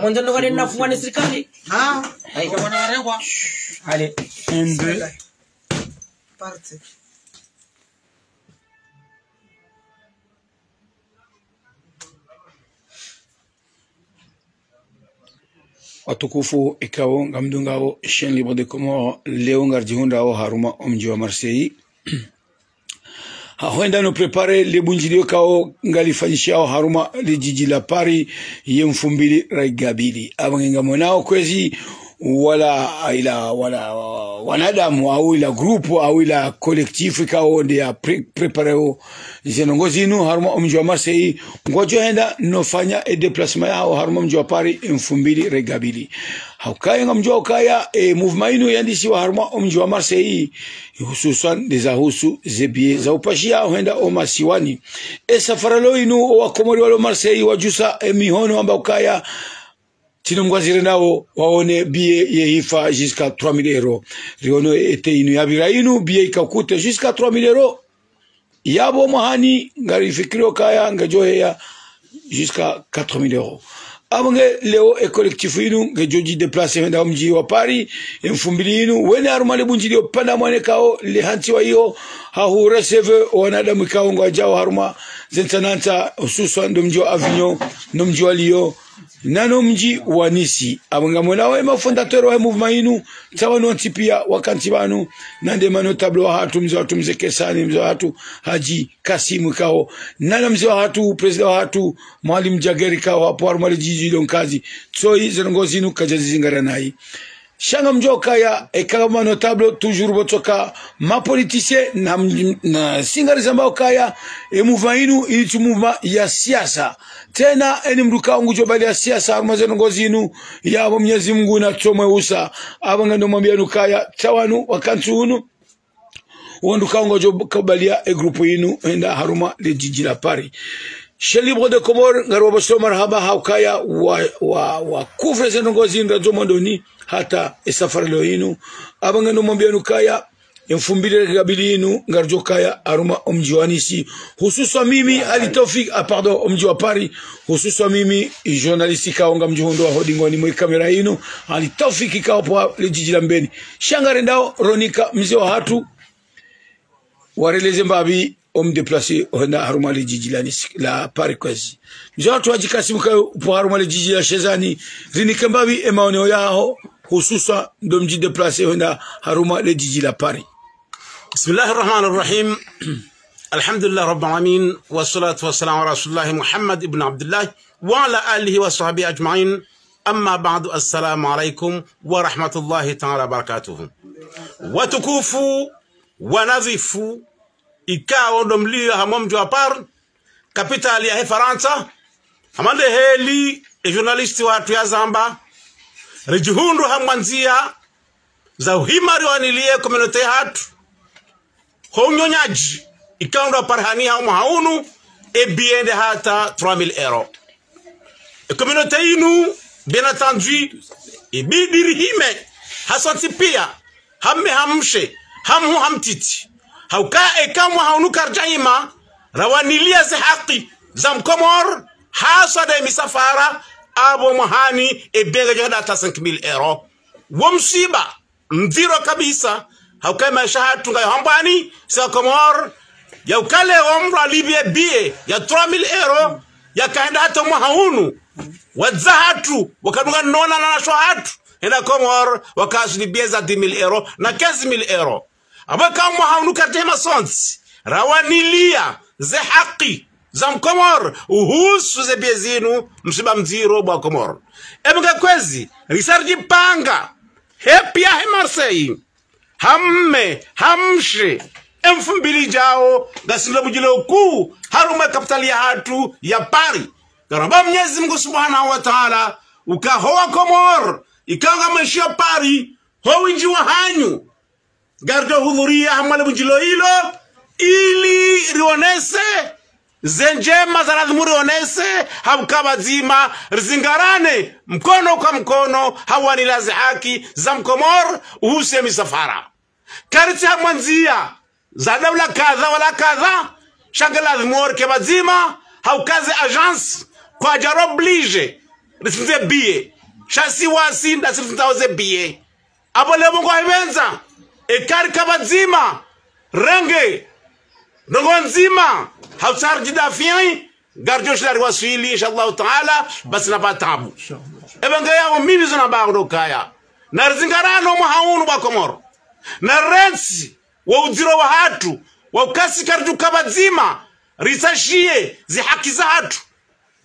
mwanzo ndo wale nafungwa ni serikali. Ah, hai Kwa wana warengwa. ale un parte. watukufu ikawo ngamdungawo libre de comore leo ngarjihundawo haruma omji wa marseille hahuenda no prepare lebunjilio kao ngalifanyishao haruma lijiji la Paris ye mfumbili raigabili abangenga mwenao kwezi wala ila wala wanadamu au ila grupu au ila kolektifu ikao ndia pre, prepareo. Zenongo zinu haruma mji wa Marseille ngojo henda nofanya e déplacement yao haruma mji wa Paris mfumbili regabili. Haukaya nga mji wa ukaya e movement inu yandisi wa haruma mji wa Marseille hususan dezahusu zebie za upashia o omasiwani e safaralo inu wakomori walo Marseille wajusa e mihono amba ukaya tino mgwazire nawo waone bie yehifa jusqu'à 3000 euro. Riono ete inu yabira inu bie ikakute jusqu'à 3000 euro. Yabo mahani ngarifikirio kaya ngajoheya jusqu'à 4000 euros abange leo e collectif inu ngejoji déplacer henda mji wa Paris mfumbili inu wene arumale bunjili opanda mwane kao le hanti wa iyo hahu receive wanadamu kao ngwa jao haruma zentananta hususan ndo mji wa Avignon ndo mji wa Lyon nano mji wa Nisi abanga mwana wa mafondateur wa movement inu tawa nonti pia wakanti banu nande mano tablo wa hatu mzee watu mzee Kesani mzee watu Haji Kasimu kao nana mzee wa hatu president wa hatu Mwalimu Jageri kao hapo arumali jiji lonkazi. Tsoi zenongozi inu kajazi zingara nai shanga mjoka ya ekama notable toujours ma politicien na, na singari zambao kaya e mouvement inu ilitu muva ya siasa. Tena eni mruka ungu jobali ya siasa arumazeno ngozi inu ya mnyezi mungu na tomwe usa. Abo ndo mwambia nukaya tawanu wakantu unu. Wanduka ungu ya e grupu inu enda haruma le jiji la Paris libre de Comore ngarwa baso marhaba haukaya wa, wa, wa kufre zeno ngozi inu razo mondoni hata esafari leo inu abanga ndo mwambia nukaya mfumbire kabili inu ngarjo kaya aruma omjiwanisi wa hususa mimi alitofik ah, pardon omji wa Paris hususa mimi journalisti kaonga mjihundo wa hodingoni mwe kamera inu alitofik kao po le jiji la mbeni. Shangare ndao ronika mzee wa hatu wareleze mbabi homme déplacé na harumali jijilani la parikozi njoo twajikasimuka po harumali jijila shezani rinikembavi emaoneo yao hususa ndo mji déplacé na harumali jijila pari بسم الله الرحمن الرحيم الحمد لله رب العالمين والصلاة والسلام على رسول الله محمد ابن عبد الله وعلى آله وصحبه أجمعين أما بعد السلام عليكم ورحمة الله تعالى وبركاته وتكوفوا ونظفوا ikao ndo li ha mom jo par kapitali ya he faransa. Hamande heli e journalisti watu ya zamba. Rijihundu hamwanzia za uhimari wanilie komunote hatu. Honyonyaji ikaunda parhani haumu haunu e biende hata 3000 euro. E community inu bien entendu e bidirihime hasoti pia hamme hamshe hamu hamtiti hauka e kamwa haunu karjaima rawanilia ze haqi za mkomor hasa de misafara. Abo mahani e bega jada ta 5000 euro. Womsiba mviro kabisa. Hauka maisha hatu ngayo hambani sa komor. Ya ukale omro alibie bie ya 3000 euro. Ya kaenda hata mwa haunu wadza hatu wakadunga nona na nasho hatu. Enda komor wakasli bie za 10000 euro na 15000 euro abaka mwa haunu katema sonsi. Rawanilia ze haki za mkomoro uhusu ze bie zinu msiba mziro bwa komoro ebanga kwezi risarji panga. Hepia he Marseille. Hamme hamshe. Elfu mbili jao gasindila bujile ukuu harume kapitali ya hatu ya pari. Garamba mnyezi Mungu Subhanahu wa Ta'ala ukahowa Komor ikanga maisha pari ho winji wa hanyu gardo hudhuria hamale bujilo hilo ili rionese zenjema za lazima rionese hamkabazima rizingarane mkono kwa mkono hawanilazi haki za mkomor uhuse misafara. Karitsi hamwanzia za dawla kadha wala kadha shange orke bazima haukaze agence kwa jaro oblige risinze biye shasiwasi ndasirintaoze biye abo lebo ngo ekari kabadzima renge ndongo nzima. Hautsar jidafiai garjo shari waswili inshallah taala basi na patabu ebenge yao mimi zina bagro kaya. Na zingarano muhaunu ba komoro. Na rensi wa udziro wa hatu wa ukasi karju kabadzima risashie zihaki za hatu.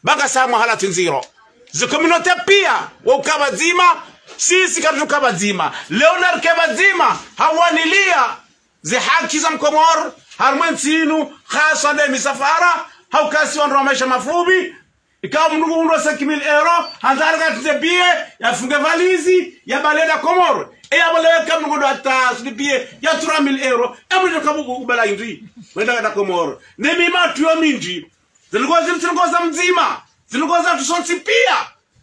Baka samu halatu nziro zikomunote pia wa ukabadzima sisi karju leo leonard kabadzima hawanilia ze haki za mkomoro harmwensinu hasa de misafara haukasi wandu wa maisha mafubi ikawa undu wa kimil ero hanzarga tuzebie yafunge valizi ya baleda komoro e yaboleweka mndugu ndo ata sulipie ya tura mil kabugu ubala indri wenda da komoro ne mima tuyo minji. Zilikuwa zilitinokoza mzima. Zilikuwa tusonsi pia.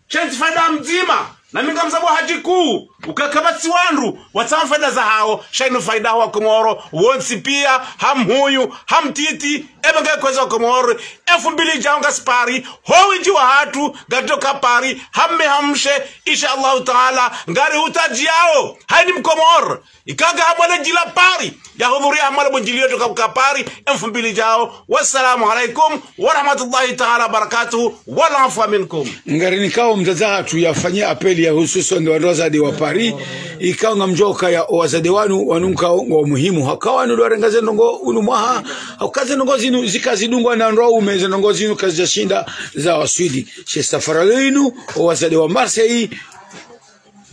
Chenzi faida mzima na minga mzabu haji kuu ukakabatsi wandu watsama faida za hao shaino faida wa komoro wonsi pia hamhuyu hamtiti ngai kweza komoro elfu mbili jaunga spari howinji wa hatu gatoka pari hamme hamshe insha allahu taala ngari hutajiyao haini mkomor. Ikaga hamwale jila pari. Yahudhuria hamwale bunjili yetu kabuka pari elfu mbili jao wassalamu alaikum warahmatullahi taala wabarakatuhu walaafwa minkum. Ngari nikao mzaza hatu yafanyia apeli ya hususan ndo wazade wa pari. Ikao nga mjoka ya wazade wanu wanunka wa muhimu. Hakawa nudwa rengaze nungo unumaha hakaze nungo zinu zikazidungwa na ndo ume ze kazi zinu shinda za waswidi. She safara lenu wazali wa Marseille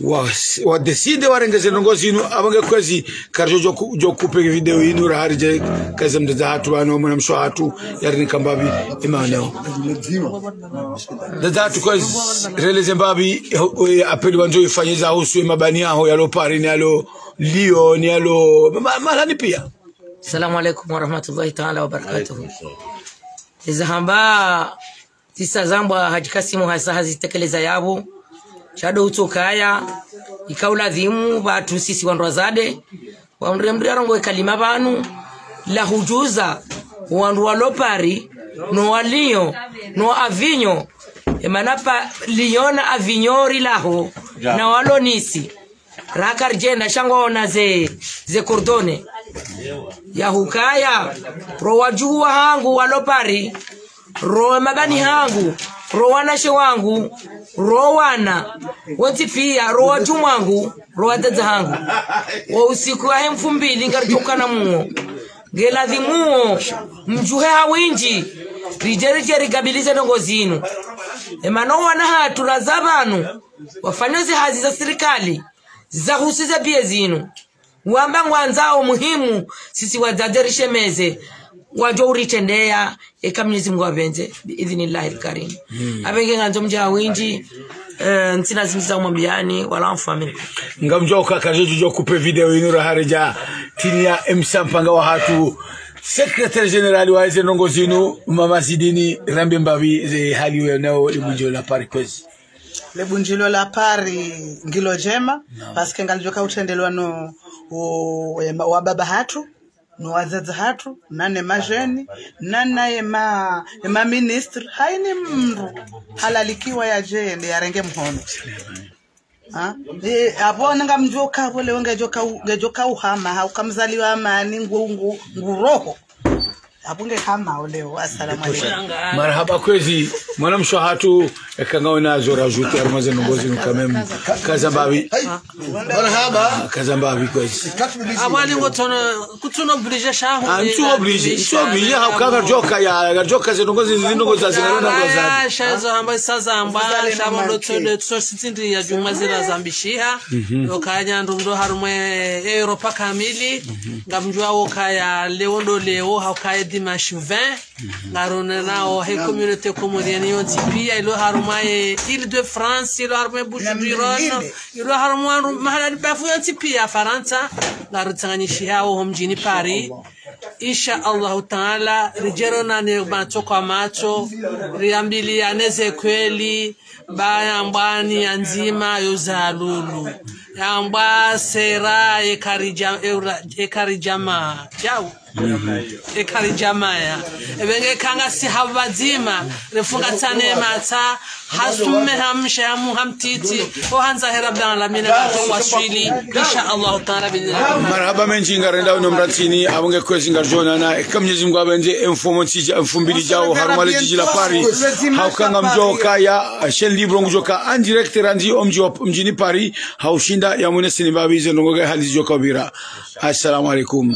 wa wadeside warengeze nongozi zinu abange kwezi. Karjo jo jo kupe video inu rahari kazi kaza mdaza hatu wanu mwana msho hatu yarini kambabi imaneo dada hatu kwezi releze mbabi eh, apeli wanjo ifanyiza husu mabani yao yalo pari ni yalo lio ni yalo ma- malani pia. Assalamu alaikum warahmatullahi taala wabarakatuhu. Izahamba zisazambwa hajikasimu hasa hazitekeleza yabo. Chado utokaya ikaulazimu batu sisi wandwazade wandremriarongo kalima banu la hujuza wandu walopari no walio no avinyo. Emanapa liona avinyori laho na walonisi. Rakarjenda shangona ze ze kordone yahukaya. Ro wajuwa hangu walopari ro mabani hangu ro wanashe wangu ro wana wonti pia ro wadadza hangu. Wa usiku ahe hemfu mbili ngarjokana muo. Ngeladhimuo mjuhe hawinji rijerije rigabilize ndongo zinu. Emanowana hatura za banu. Wafanyo hazi za serikali zahusize bie zinu wamba ngwanzao muhimu sisi wadaderishe meze wajo uritendea eka mwenyezi mungu abenze biidhnillahi lkarim. Abenge nganzo mja winji eh, ntsina zinji wala mfamin ngamjoka karjo jujo kupe video inu harija ja tini ya msampanga wa hatu secretary general wa hizo ndongo zinu mama zidini rambe mbavi ze hali wenao limujo la pari kwezi lebunjilo la pari ngilo jema. Paske ngalijoka utendelwa no o- wa baba hatu no wazazi hatu nane majeni nana ema ema ministri. Haini mndu halalikiwa ya jende yarenge mhono? Eh, apo nanga mjoka apo leo ngejoka uhama haukamzaliwa amani nguroho apo kama leo asalamu alaikum marhaba kwezi mwana mshahatu ekangao nazo rajuti armaze ngozi nkamem kazambavi. Marhaba kaza mbabi kwezi. Abali ngotono kutuno brije shahu. Antu ntu oblige ntu oblige haukanga joka ya joka ze ngozi zinu ndongo za zingana ngozi za shazo hamba sazamba Mzale na shabo ndo marke. tsositindi ya juma zira zambishiha okanya ndumdo ndo harumwe europa kamili. Ngamjua wokaya leo ndo leo haukaya dimanche 20 ngarone nao he communauté comodienne yonti pia ilo haruma e ile de france ilo haruma bouche du rhône. Ilo haruma mahala bafu yonti pia faransa ngarutsanganyishiha homjini paris. Insha allahu taala rijero nane matoko macho riambiliane ze kweli bayambwani ya nzima yozalulu. Yambwa sera ekarijama jau ekali jamaya ebenge kanga si habadzima refunga tsanema tsa hasumme hamu hamtiti. Ohanza hanza hera blan alamina bato waswili insha Allah taala bin marhaba menji ngarenda uno mratini. Abunge kwezi ngarjona na. Kamnyezi Mwenyezi benje abenze informo tiji mfumbili jao harumale jiji la Paris. Haukanga mjoka ya shen libro mjoka. En randi omji mjini Paris. Haushinda ya mune sinibabize nongoga halizi joka bira assalamu alaikum